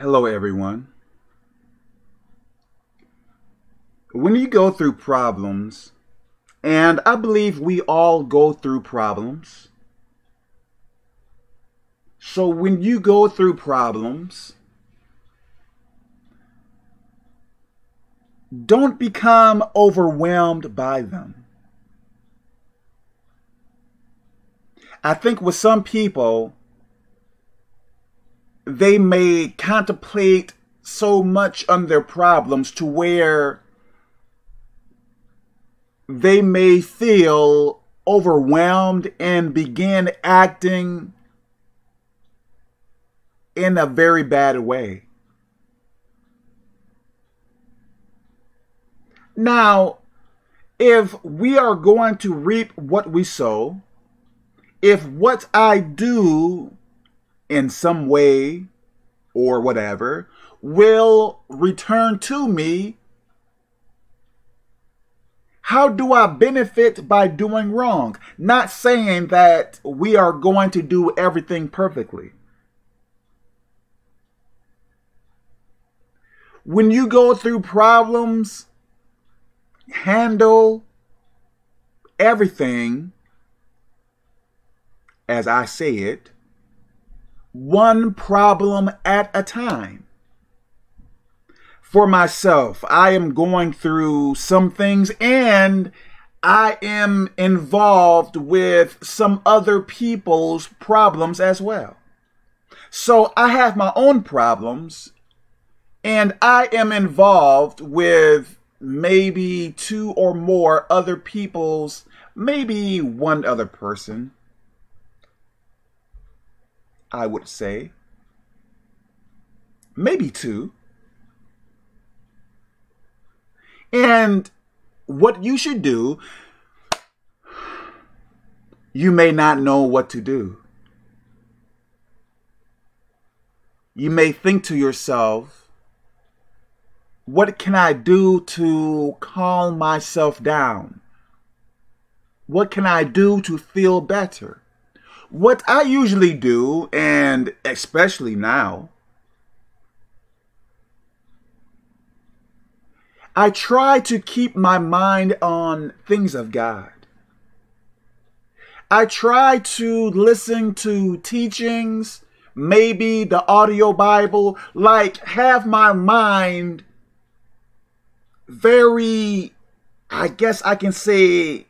Hello, everyone. When you go through problems, and I believe we all go through problems. So when you go through problems, don't become overwhelmed by them. I think with some people, they may contemplate so much on their problems to where they may feel overwhelmed and begin acting in a very bad way. Now, if we are going to reap what we sow, if what I do in some way or whatever will return to me how do I benefit by doing wrong? Not saying that we are going to do everything perfectly. When you go through problems, handle everything, as I say it, one problem at a time for myself. I am going through some things and I am involved with some other people's problems as well. So I have my own problems and I am involved with maybe two or more other people's, maybe one other person, I would say. Maybe two. And what you should do, you may not know what to do. You may think to yourself, what can I do to calm myself down? What can I do to feel better? What I usually do, and especially now, I try to keep my mind on things of God. I try to listen to teachings, maybe the audio Bible, like have my mind very, I guess I can say,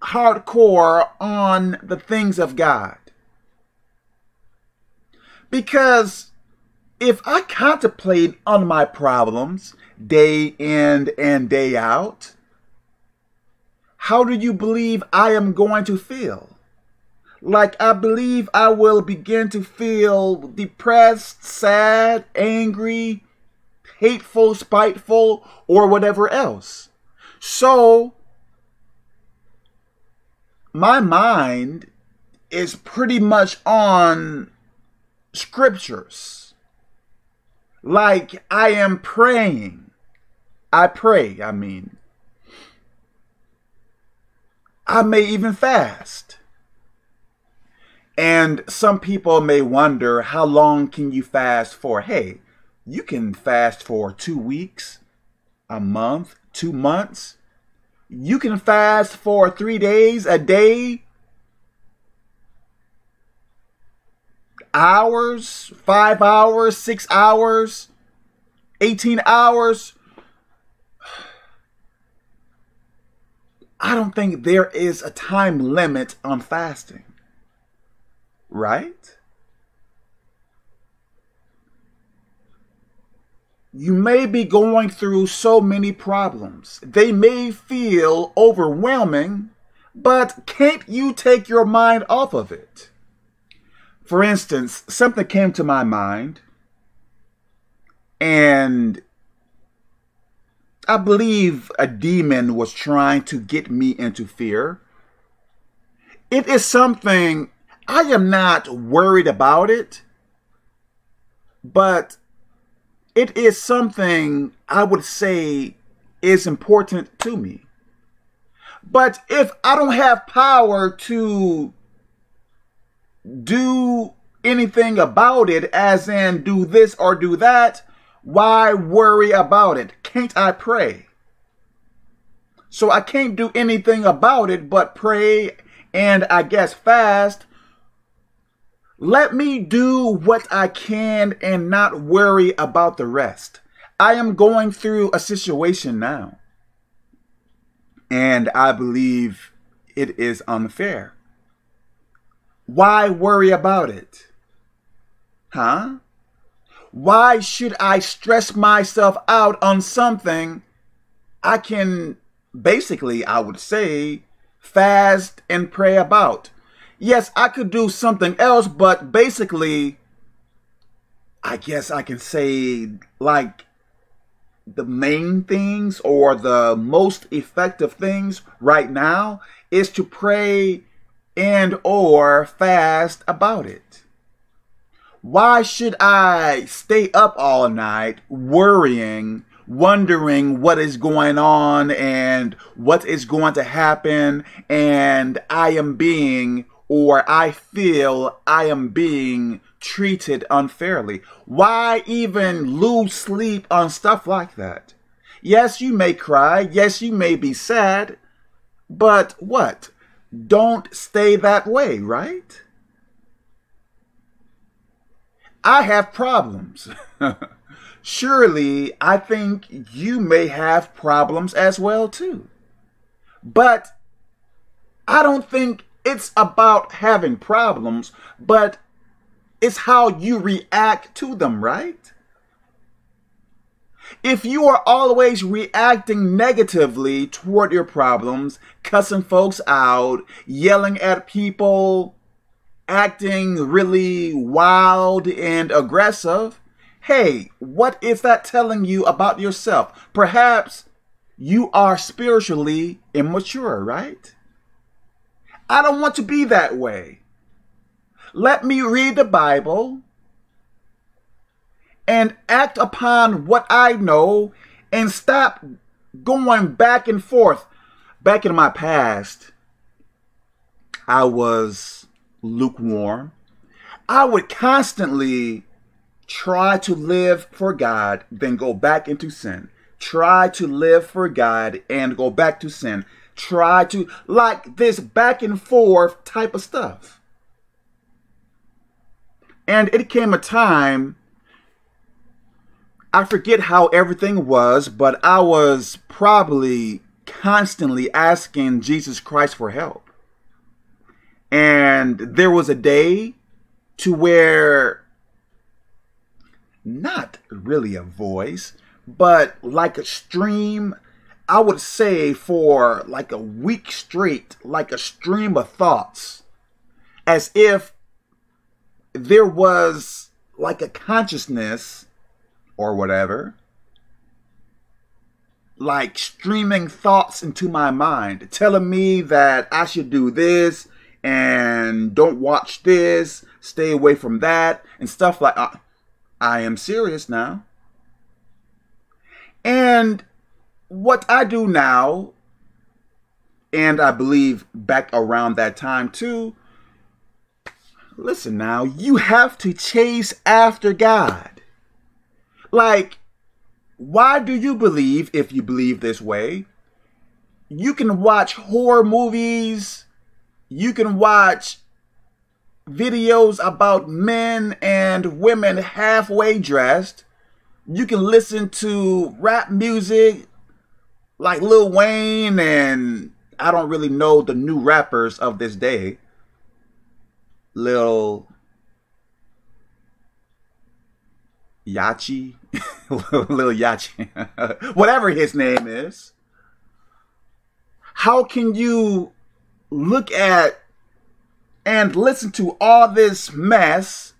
hardcore on the things of God. Because if I contemplate on my problems day in and day out, how do you believe I am going to feel? Like I believe I will begin to feel depressed, sad, angry, hateful, spiteful, or whatever else. So, my mind is pretty much on scriptures. Like I am praying I pray, I mean. I may even fast. And some people may wonder how long can you fast for? Hey, you can fast for two weeks, a month, two months. You can fast for three days, a day, hours, five hours, six hours, 18 hours. I don't think there is a time limit on fasting. Right? You may be going through so many problems. They may feel overwhelming, but can't you take your mind off of it? For instance, something came to my mind, and I believe a demon was trying to get me into fear. It is something I am not worried about it, but it is something I would say is important to me. But if I don't have power to do anything about it, as in do this or do that, why worry about it? Can't I pray? So I can't do anything about it but pray and I guess fast. Let me do what I can and not worry about the rest. I am going through a situation now. And I believe it is unfair. Why worry about it? Huh? Why should I stress myself out on something I can basically, I would say, fast and pray about? Yes, I could do something else, but basically, I guess I can say, like, the main things or the most effective things right now is to pray and or fast about it. Why should I stay up all night worrying, wondering what is going on and what is going to happen and I am being or I feel I am being treated unfairly? Why even lose sleep on stuff like that? Yes, you may cry. Yes, you may be sad. But what? Don't stay that way, right? I have problems. Surely, I think you may have problems as well, too. But I don't think it's about having problems, but it's how you react to them, right? If you are always reacting negatively toward your problems, cussing folks out, yelling at people, acting really wild and aggressive, hey, what is that telling you about yourself? Perhaps you are spiritually immature, right? I don't want to be that way. Let me read the Bible and act upon what I know and stop going back and forth. Back in my past, I was lukewarm. I would constantly try to live for God, then go back into sin. Try to live for God and go back to sin. Try to, like this back and forth type of stuff. And it came a time I forget how everything was, but I was probably constantly asking Jesus Christ for help. And there was a day to where not really a voice, but like a stream, I would say for like a week straight, like a stream of thoughts, as if there was like a consciousness or whatever, like streaming thoughts into my mind, telling me that I should do this and don't watch this, stay away from that, and stuff like uh, I am serious now. And what I do now, and I believe back around that time too, listen now, you have to chase after God. Like, why do you believe, if you believe this way, you can watch horror movies, you can watch videos about men and women halfway dressed, you can listen to rap music like Lil Wayne and I don't really know the new rappers of this day. Lil Yachty, Lil Yachty, whatever his name is. How can you look at and listen to all this mess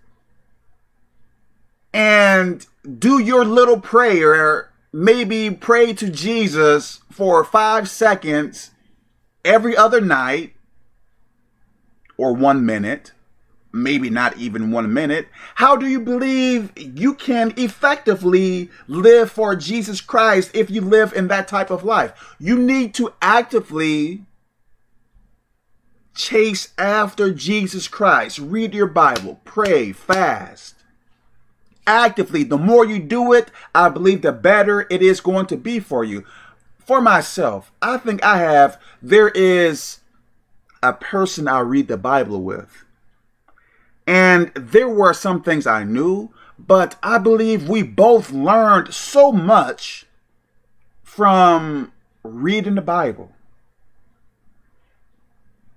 and do your little prayer, maybe pray to Jesus for five seconds every other night or one minute maybe not even one minute, how do you believe you can effectively live for Jesus Christ if you live in that type of life? You need to actively chase after Jesus Christ. Read your Bible, pray, fast. Actively, the more you do it, I believe the better it is going to be for you. For myself, I think I have, there is a person I read the Bible with. And there were some things I knew, but I believe we both learned so much from reading the Bible.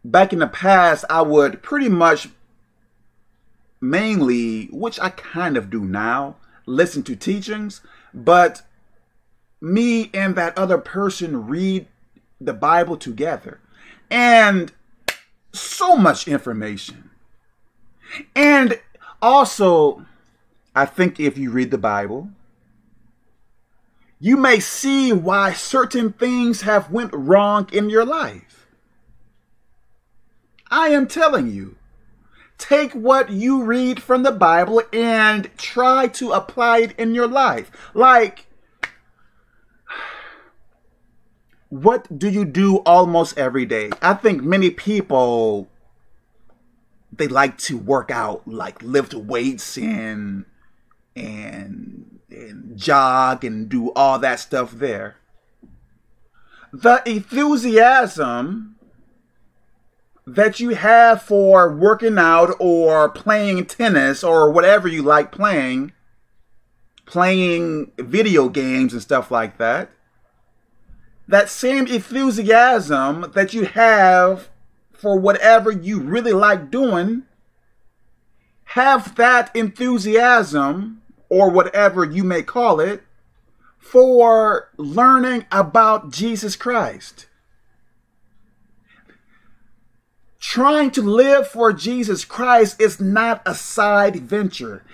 Back in the past, I would pretty much mainly, which I kind of do now, listen to teachings, but me and that other person read the Bible together. And so much information. And also, I think if you read the Bible, you may see why certain things have went wrong in your life. I am telling you, take what you read from the Bible and try to apply it in your life. Like, what do you do almost every day? I think many people they like to work out, like lift weights and and and jog and do all that stuff there. The enthusiasm that you have for working out or playing tennis or whatever you like playing, playing video games and stuff like that, that same enthusiasm that you have for whatever you really like doing, have that enthusiasm or whatever you may call it for learning about Jesus Christ. Trying to live for Jesus Christ is not a side venture.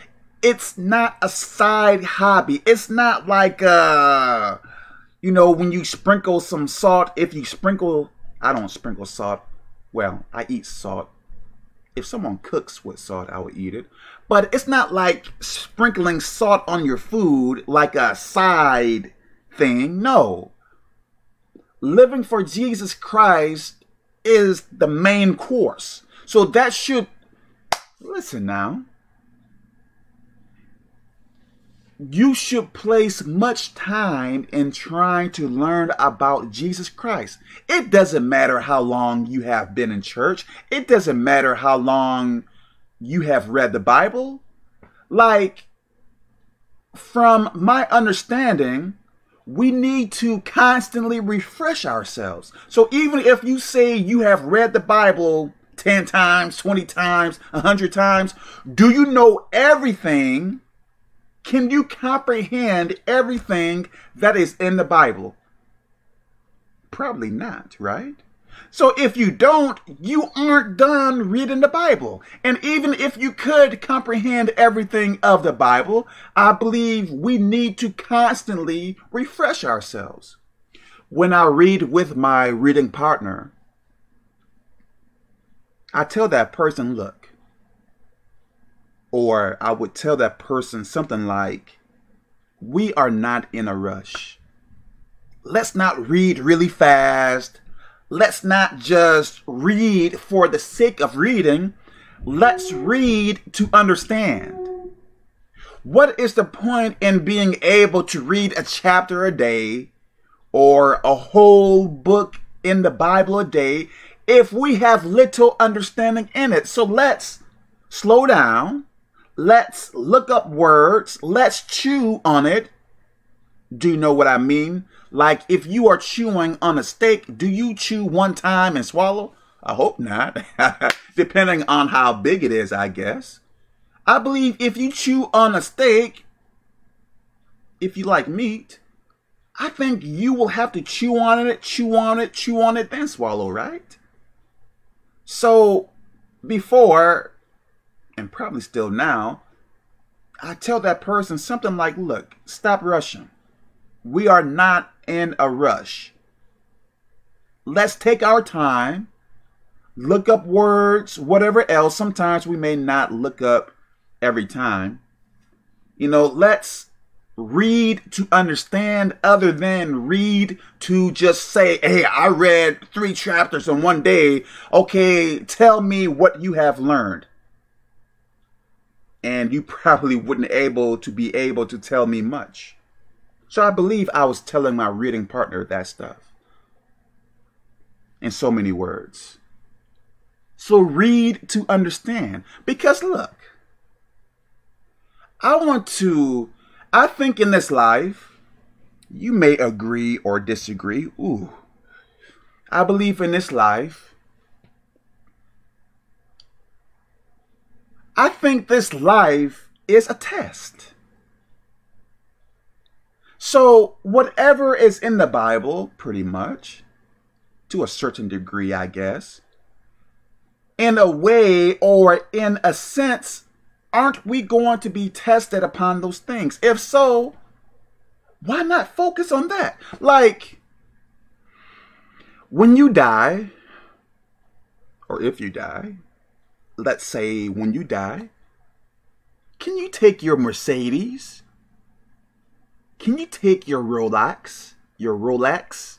It's not a side hobby. It's not like, uh, you know, when you sprinkle some salt, if you sprinkle, I don't sprinkle salt. Well, I eat salt. If someone cooks with salt, I would eat it. But it's not like sprinkling salt on your food like a side thing. No. Living for Jesus Christ is the main course. So that should, listen now, you should place much time in trying to learn about Jesus Christ. It doesn't matter how long you have been in church, it doesn't matter how long you have read the Bible. Like, from my understanding, we need to constantly refresh ourselves. So even if you say you have read the Bible 10 times, 20 times, 100 times, do you know everything? Can you comprehend everything that is in the Bible? Probably not, right? So if you don't, you aren't done reading the Bible. And even if you could comprehend everything of the Bible, I believe we need to constantly refresh ourselves. When I read with my reading partner, I tell that person, look, or I would tell that person something like, We are not in a rush. Let's not read really fast. Let's not just read for the sake of reading. Let's read to understand. What is the point in being able to read a chapter a day or a whole book in the Bible a day if we have little understanding in it? So let's slow down Let's look up words. Let's chew on it. Do you know what I mean? Like if you are chewing on a steak, do you chew one time and swallow? I hope not. Depending on how big it is, I guess. I believe if you chew on a steak, if you like meat, I think you will have to chew on it, chew on it, chew on it, then swallow, right? So before and probably still now, I tell that person something like, look, stop rushing. We are not in a rush. Let's take our time, look up words, whatever else. Sometimes we may not look up every time. You know, let's read to understand other than read to just say, Hey, I read three chapters in one day. Okay, tell me what you have learned. And you probably wouldn't able to be able to tell me much. So I believe I was telling my reading partner that stuff in so many words. So read to understand. Because look, I want to, I think in this life, you may agree or disagree. Ooh. I believe in this life, I think this life is a test. So, whatever is in the Bible, pretty much, to a certain degree, I guess, in a way or in a sense, aren't we going to be tested upon those things? If so, why not focus on that? Like, when you die, or if you die, let's say when you die, can you take your Mercedes? Can you take your Rolex, your Rolex,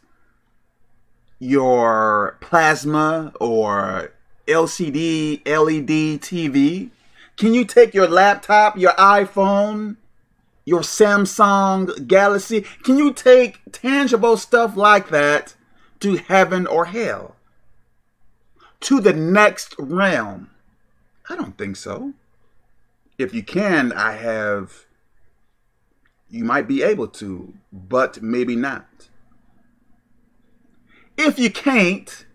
your plasma or LCD, LED TV? Can you take your laptop, your iPhone, your Samsung Galaxy? Can you take tangible stuff like that to heaven or hell? To the next realm? I don't think so. If you can, I have you might be able to, but maybe not. If you can't,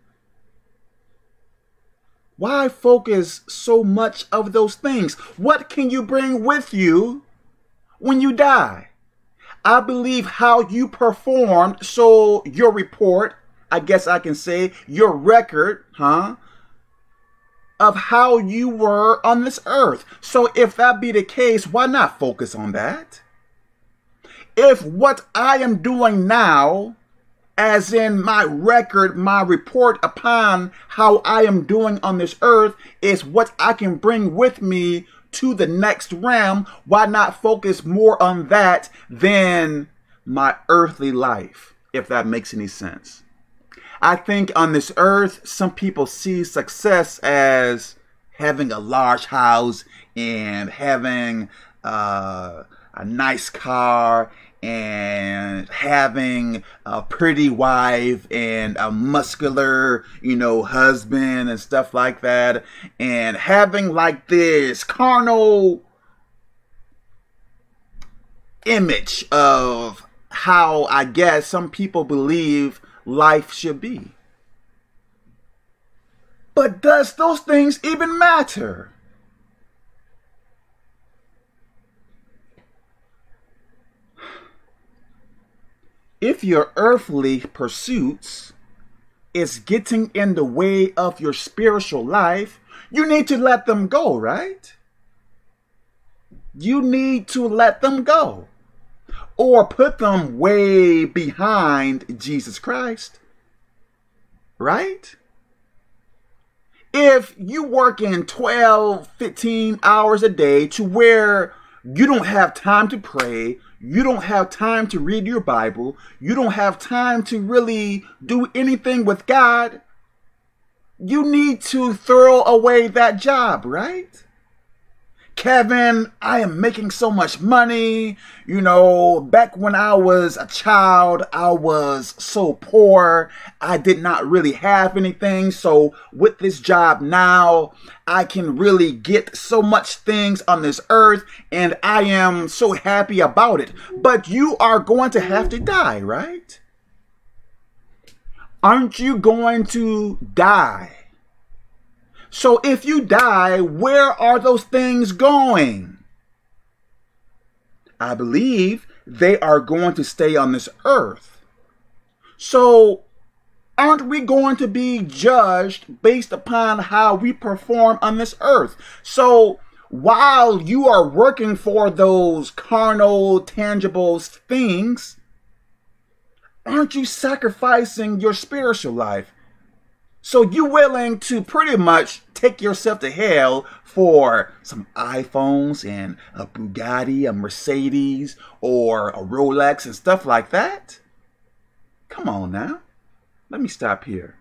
why focus so much of those things? What can you bring with you when you die? I believe how you performed, so your report, I guess I can say, your record, huh? Of how you were on this earth. So if that be the case, why not focus on that? If what I am doing now, as in my record, my report upon how I am doing on this earth, is what I can bring with me to the next realm, why not focus more on that than my earthly life, if that makes any sense? I think on this earth, some people see success as having a large house and having uh, a nice car and having a pretty wife and a muscular, you know, husband and stuff like that, and having like this carnal image of how I guess some people believe life should be. But does those things even matter? If your earthly pursuits is getting in the way of your spiritual life, you need to let them go, right? You need to let them go or put them way behind Jesus Christ, right? If you work in 12, 15 hours a day to where you don't have time to pray, you don't have time to read your Bible, you don't have time to really do anything with God, you need to throw away that job, right? Kevin, I am making so much money. You know, back when I was a child, I was so poor. I did not really have anything. So with this job now, I can really get so much things on this earth and I am so happy about it. But you are going to have to die, right? Aren't you going to die? So if you die, where are those things going? I believe they are going to stay on this earth. So aren't we going to be judged based upon how we perform on this earth? So while you are working for those carnal, tangible things, aren't you sacrificing your spiritual life? So you willing to pretty much take yourself to hell for some iPhones and a Bugatti, a Mercedes, or a Rolex and stuff like that? Come on now. Let me stop here.